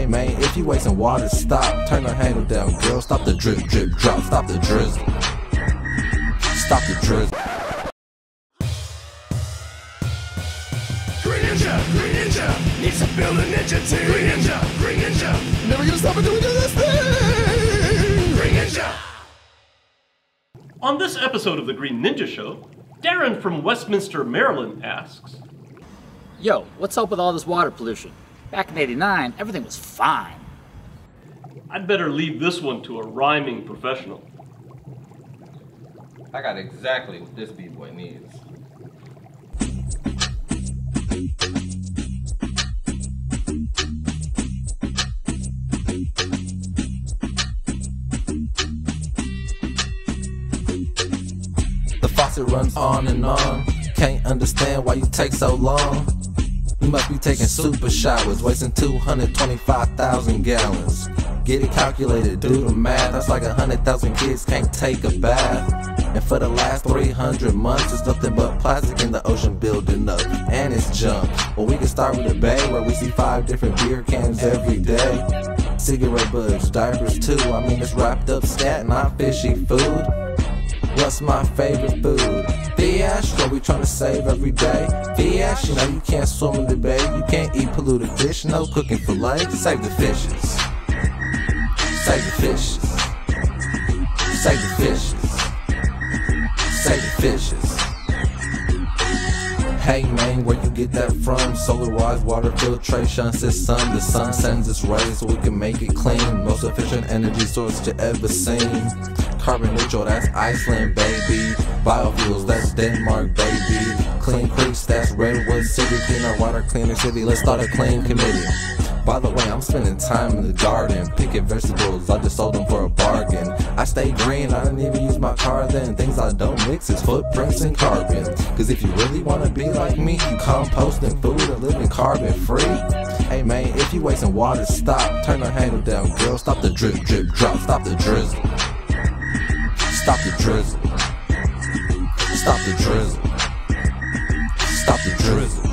Hey man, if you wasting water, stop. Turn the handle down, girl. Stop the drip, drip, drop. Stop the drizzle. Stop the drizzle. Green Ninja, Green Ninja, needs to build a ninja team. Green Ninja, Green Ninja, never gonna stop until we do this thing. Green Ninja. On this episode of the Green Ninja Show, Darren from Westminster, Maryland asks Yo, what's up with all this water pollution? Back in 89, everything was fine. I'd better leave this one to a rhyming professional. I got exactly what this b-boy needs. The faucet runs on and on. Can't understand why you take so long. You must be taking super showers, wasting 225,000 gallons. Get it calculated, do the math. That's like 100,000 kids can't take a bath. And for the last 300 months, it's nothing but plastic in the ocean building up. And it's junk. Well, we can start with the bay where we see five different beer cans every day. Cigarette butts, diapers too. I mean, it's wrapped up stat, not fishy food. What's my favorite food? Fish, what we tryna save every day? Fish, you know you can't swim in the bay, you can't eat polluted fish, no cooking for filet. Save the fishes. Save the fishes. Save the fishes. Save the fishes. Hey man, where you get that from? Solarized water filtration sun. The sun sends its rays so we can make it clean. Most efficient energy source you ever seen. Carbon neutral, that's Iceland, baby. Biofuels, that's Denmark, baby. Clean creeks, that's Redwood City. Cleaner water, cleaner city. Let's start a clean committee. By the way, I'm spending time in the garden, picking vegetables. I just sold them for a bargain. I stay green, I didn't even then. Things I don't mix is footprints and carbon. Cause if you really wanna be like me, you composting food and living carbon free. Hey man, if you wasting water, stop. Turn the handle down, girl. Stop the drip, drip, drop. Stop the drizzle. Stop the drizzle. Stop the drizzle. Stop the drizzle.